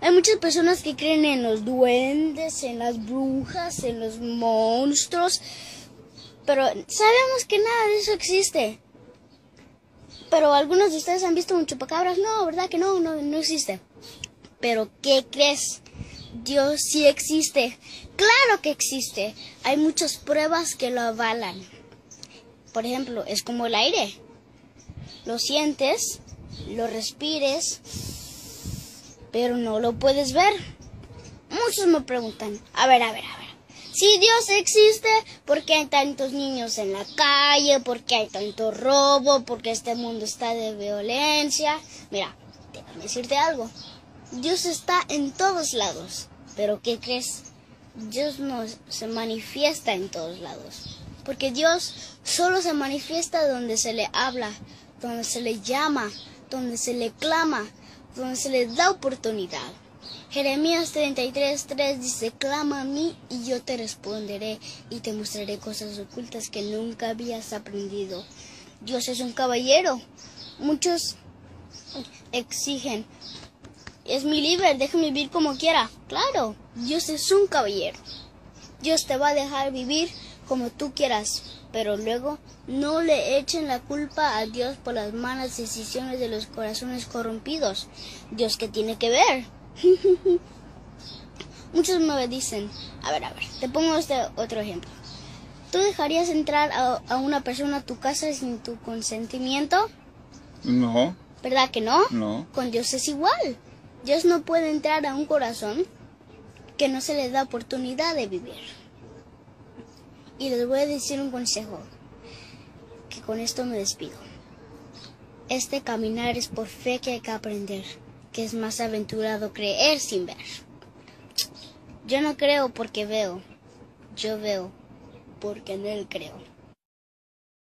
Hay muchas personas que creen en los duendes, en las brujas, en los monstruos, pero sabemos que nada de eso existe. Pero algunos de ustedes han visto un chupacabras. No, ¿verdad que no? No, no existe. Pero ¿qué crees? Dios sí existe. Claro que existe. Hay muchas pruebas que lo avalan. Por ejemplo, es como el aire. Lo sientes, lo respires, pero no lo puedes ver. Muchos me preguntan, a ver, a ver, a ver. Si Dios existe, ¿por qué hay tantos niños en la calle? ¿Por qué hay tanto robo? ¿Por qué este mundo está de violencia? Mira, déjame decirte algo. Dios está en todos lados. Pero ¿qué crees? Dios no se manifiesta en todos lados. Porque Dios solo se manifiesta donde se le habla, donde se le llama, donde se le clama, donde se le da oportunidad. Jeremías 33:3 dice, clama a mí y yo te responderé y te mostraré cosas ocultas que nunca habías aprendido. Dios es un caballero. Muchos exigen, es mi líder, déjame vivir como quiera. Claro, Dios es un caballero. Dios te va a dejar vivir como tú quieras, pero luego no le echen la culpa a Dios por las malas decisiones de los corazones corrompidos. Dios que tiene que ver. Muchos me dicen, a ver, a ver, te pongo este otro ejemplo. ¿Tú dejarías entrar a, a una persona a tu casa sin tu consentimiento? No, ¿Verdad que no? no. Con Dios es igual. Dios no puede entrar a un corazón que no se le da oportunidad de vivir. Y les voy a decir un consejo, que con esto me despido. Este caminar es por fe que hay que aprender, que es más aventurado creer sin ver. Yo no creo porque veo, yo veo porque en Él creo.